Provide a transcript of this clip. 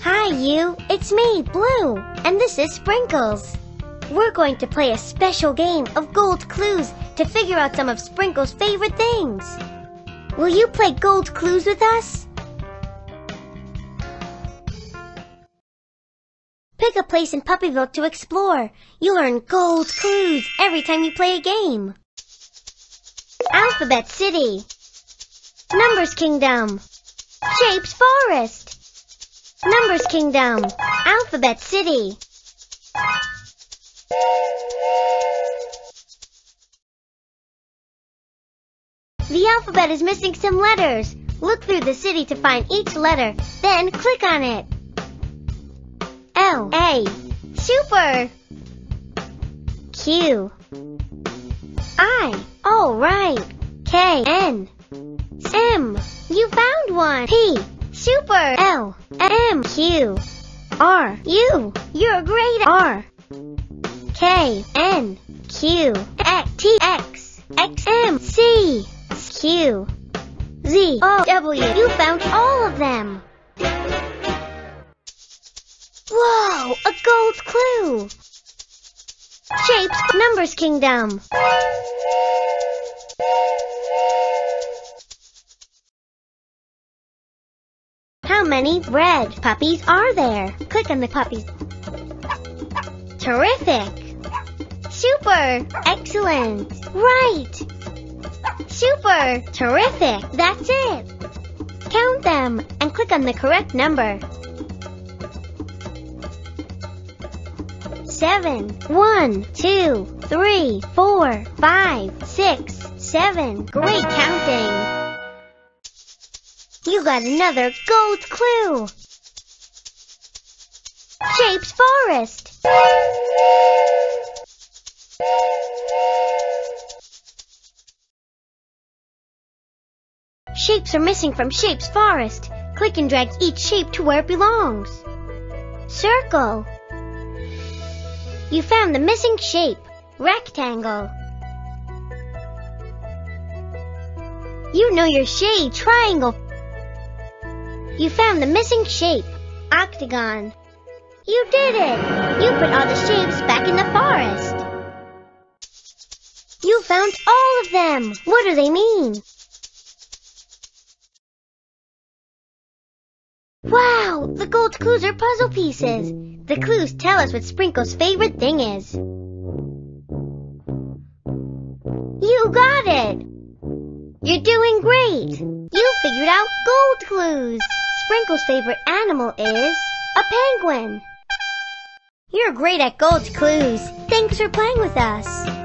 Hi, you. It's me, Blue, and this is Sprinkles. We're going to play a special game of gold clues to figure out some of Sprinkles' favorite things. Will you play gold clues with us? Pick a place in Puppyville to explore. You'll earn gold clues every time you play a game. Alphabet City. Numbers Kingdom. Shapes Forest. Numbers Kingdom. Alphabet City. The alphabet is missing some letters. Look through the city to find each letter, then click on it. L A Super Q I All right K N M. You found one. P. Super. L. M. Q. R. U. You're great R. K. N. Q. X. T. X. X. M. C. Q. Z. O. W. You found all of them. Whoa, a gold clue! Shapes, Numbers Kingdom. How many red puppies are there? Click on the puppies. Terrific! Super! Excellent! Right! Super! Terrific! That's it! Count them and click on the correct number. seven. One, two, three, four, five, six, seven. Great counting. You got another gold clue. Shapes Forest. Shapes are missing from Shapes Forest. Click and drag each shape to where it belongs. Circle. You found the missing shape, rectangle. You know your shade, triangle. You found the missing shape, octagon. You did it! You put all the shapes back in the forest. You found all of them. What do they mean? Wow, the gold clues are puzzle pieces. The clues tell us what Sprinkle's favorite thing is. You got it! You're doing great! You figured out gold clues! Sprinkle's favorite animal is a penguin. You're great at gold clues. Thanks for playing with us.